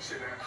watching every